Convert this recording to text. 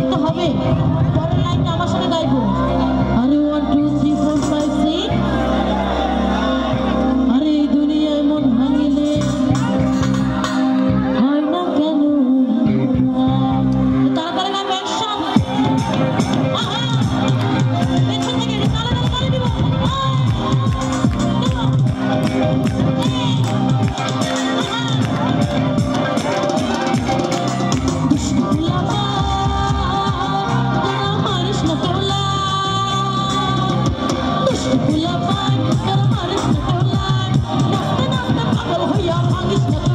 মানতে হবে long as